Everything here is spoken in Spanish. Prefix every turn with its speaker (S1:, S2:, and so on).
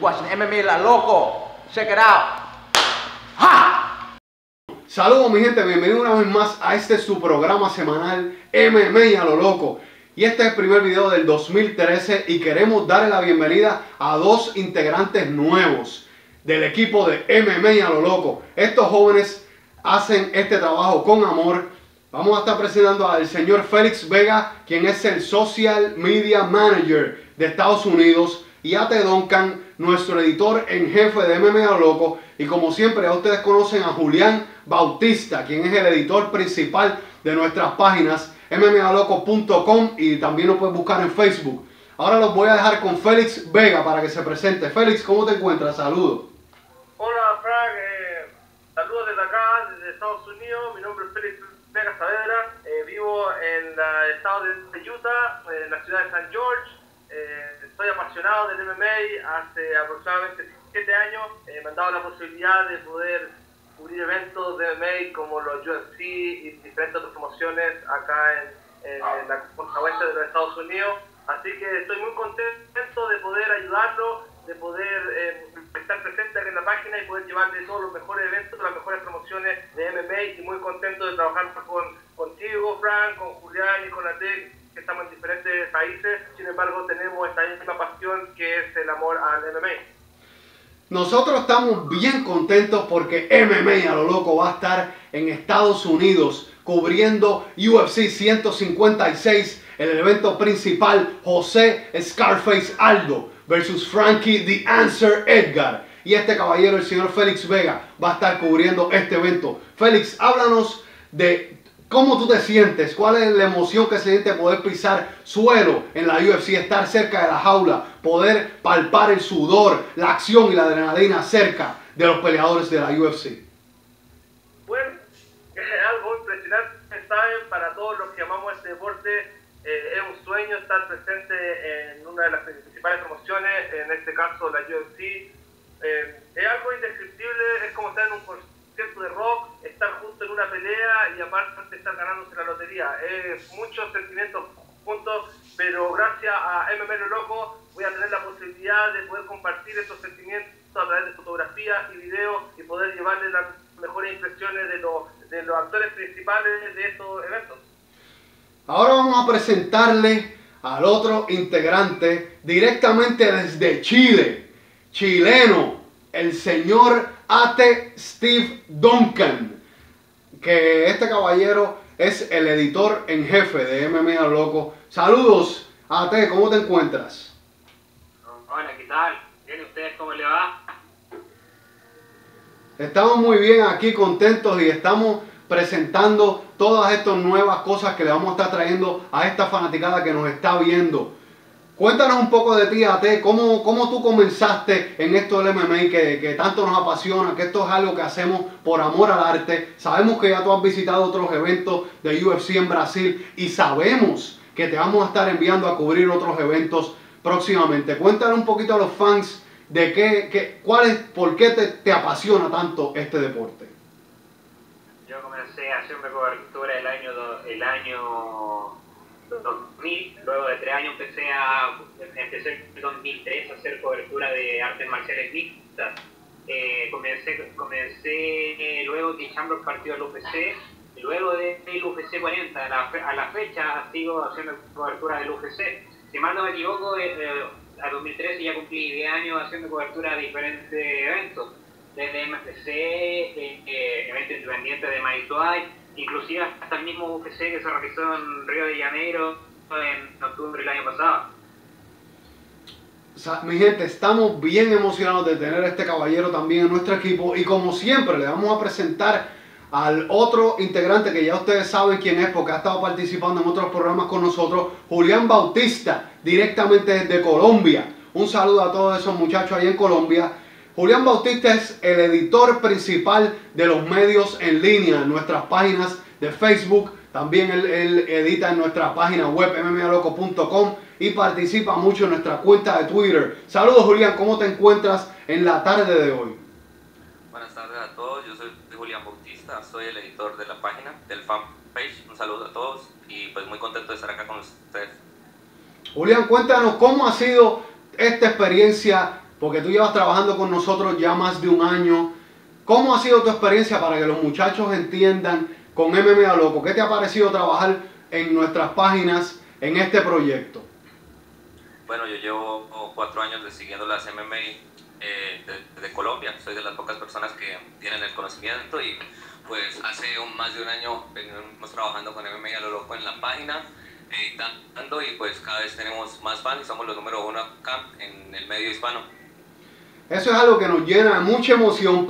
S1: You watching MMA La Loco. Check it out.
S2: Saludos mi gente, bienvenidos una vez más a este su programa semanal MMA a lo loco. Y este es el primer video del 2013 y queremos darle la bienvenida a dos integrantes nuevos del equipo de MMA a lo loco. Estos jóvenes hacen este trabajo con amor. Vamos a estar presentando al señor Félix Vega, quien es el Social Media Manager de Estados Unidos, y a. Duncan, nuestro editor en jefe de MMA loco. Y como siempre, ya ustedes conocen a Julián Bautista, quien es el editor principal de nuestras páginas mmalocos.com y también lo puedes buscar en Facebook. Ahora los voy a dejar con Félix Vega para que se presente. Félix, ¿cómo te encuentras? Saludos.
S3: Hola Frank, eh, saludos desde acá, desde Estados Unidos. Mi nombre es Félix Vega Saavedra. Eh, vivo en el estado de Utah, en la ciudad de San George. Eh, apasionado del MMA hace aproximadamente 7 años. me han dado la posibilidad de poder cubrir eventos de MMA como los UFC y diferentes otras promociones acá en, en la costa oeste de los Estados Unidos. Así que estoy muy contento de poder ayudarlo, de poder eh, estar presente aquí en la página y poder llevarle todos los mejores eventos, las mejores promociones de MMA y muy contento de trabajar con, contigo, Frank, con Julián y con Ate, en diferentes países, sin embargo tenemos esta misma pasión que es el amor al MMA.
S2: Nosotros estamos bien contentos porque MMA a lo loco va a estar en Estados Unidos cubriendo UFC 156, el evento principal José Scarface Aldo versus Frankie The Answer Edgar. Y este caballero, el señor Félix Vega, va a estar cubriendo este evento. Félix, háblanos de ¿Cómo tú te sientes? ¿Cuál es la emoción que se siente poder pisar suelo en la UFC, estar cerca de la jaula, poder palpar el sudor, la acción y la adrenalina cerca de los peleadores de la UFC?
S3: Bueno, es algo impresionante, ¿saben? Para todos los que amamos este deporte, eh, es un sueño estar presente en una de las principales promociones, en este caso la UFC. Eh, es algo indescriptible, es como estar en un de rock, estar junto en una pelea y aparte estar ganándose la lotería. Es muchos sentimientos juntos, pero gracias a MML Loco voy a tener la posibilidad de poder compartir estos sentimientos a través de fotografías y videos y poder llevarle las mejores impresiones de los, de los actores principales de estos eventos.
S2: Ahora vamos a presentarle al otro integrante directamente desde Chile, chileno, el señor Ate Steve Duncan, que este caballero es el editor en jefe de MMA Loco. Saludos, Ate, ¿cómo te encuentras?
S4: Hola, ¿qué tal? Bien, ¿ustedes cómo le va?
S2: Estamos muy bien aquí, contentos y estamos presentando todas estas nuevas cosas que le vamos a estar trayendo a esta fanaticada que nos está viendo. Cuéntanos un poco de ti, Ate, cómo, cómo tú comenzaste en esto del MMA que, que, tanto nos apasiona, que esto es algo que hacemos por amor al arte. Sabemos que ya tú has visitado otros eventos de UFC en Brasil y sabemos que te vamos a estar enviando a cubrir otros eventos próximamente. Cuéntanos un poquito a los fans de qué, qué cuál es, por qué te, te apasiona tanto este deporte.
S4: Yo comencé a hacerme cobertura el año, el año 2000, luego de tres años empecé a empecé en 2003 a hacer cobertura de artes marciales mixtas. Eh, comencé, comencé luego fichando el partido del UFC, luego del de UFC 40, a la, a la, fecha sigo haciendo cobertura del UFC. Si mal no me equivoco, eh, a 2013 ya cumplí 10 años haciendo cobertura de diferentes eventos, desde MFC, eh, eh, independiente de Maituay, inclusive hasta el mismo UFC que se realizó en Río de Janeiro en octubre del año pasado.
S2: mi gente, estamos bien emocionados de tener a este caballero también en nuestro equipo y como siempre le vamos a presentar al otro integrante que ya ustedes saben quién es porque ha estado participando en otros programas con nosotros, Julián Bautista, directamente desde Colombia. Un saludo a todos esos muchachos ahí en Colombia. Julián Bautista es el editor principal de los medios en línea, en nuestras páginas de Facebook. También él, edita en nuestra página web mmaloco.com y participa mucho en nuestra cuenta de Twitter. Saludos Julián, ¿cómo te encuentras en la tarde de hoy?
S5: Buenas tardes a todos, yo soy Julián Bautista, soy el editor de la página, del fanpage. Un saludo a todos y pues muy contento de estar acá con ustedes.
S2: Julián, cuéntanos cómo ha sido esta experiencia porque tú llevas trabajando con nosotros ya más de un año. ¿Cómo ha sido tu experiencia para que los muchachos entiendan con MMA Loco? ¿Qué te ha parecido trabajar en nuestras páginas en este proyecto?
S5: Bueno, yo llevo cuatro años de siguiendo las MMA eh, de, Colombia. Soy de las pocas personas que tienen el conocimiento y pues hace más de un año venimos trabajando con MMA a lo loco en la página, editando y pues cada vez tenemos más fans y somos los número uno acá en el medio hispano.
S2: Eso es algo que nos llena mucha emoción.